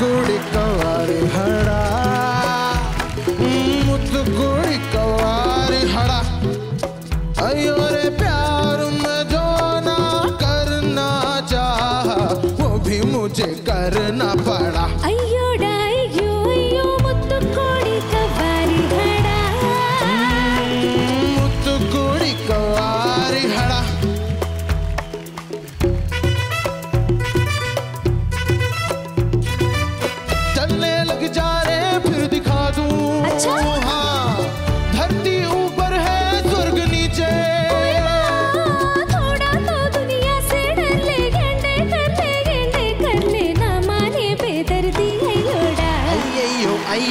मुतकुड़ी कवारी हड़ा मुतकुड़ी कवारी हड़ा अयो रे प्यार जो ना करना चाहा, वो भी मुझे करना पा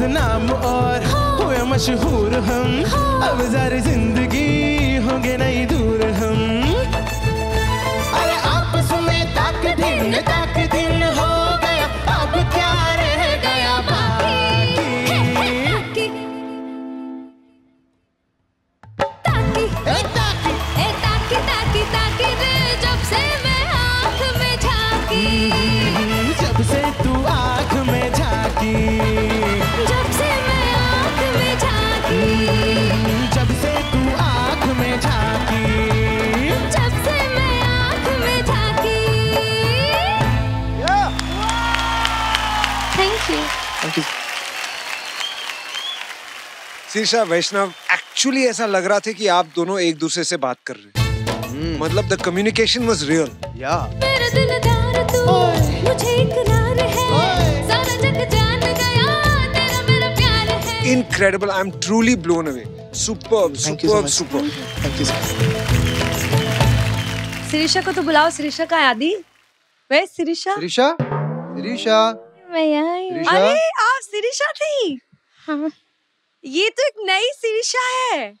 बदनाम और हुए मशहूर हम। अब सारी ज़िंदगी होंगे नहीं दूर हम। अरे आपस में ताक दिन ताक दिन हो गया। अब क्या रह गया बाकी? ताकी ताकी ए ताकी। ए ताकी ताकी ताकी जब से मैं आँख में झांकी। शीर्षा वैष्णव एक्चुअली ऐसा लग रहा था कि आप दोनों एक दूसरे से बात कर रहे हैं। मतलब द कम्युनिकेशन वॉज़ रियल या। मेरा दिलदार तू मुझे इकरार है। सारा जग जान गया तेरा मेरा प्यार है। Incredible I am truly blown away super Thank you super super Sirisha को तो बुलाओ सिरिशा का आदि। वे सिरिशा रिशा रिशा मैं यहाँ आई अरे आप सिरिशा थी? हाँ। ये तो एक नई शीरिशा है।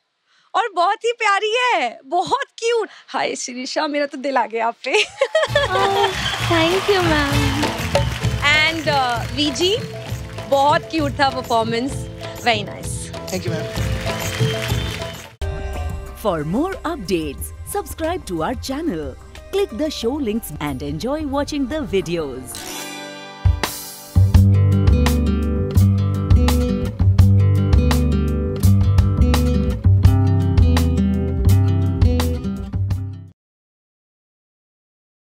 और बहुत ही प्यारी है बहुत क्यूट हाय शीरिशा मेरा तो दिल आ गया आप पे। Thank you ma'am and V G बहुत क्यूट था performance very nice thank you ma'am for more updates subscribe to our channel click the show links and enjoy watching the videos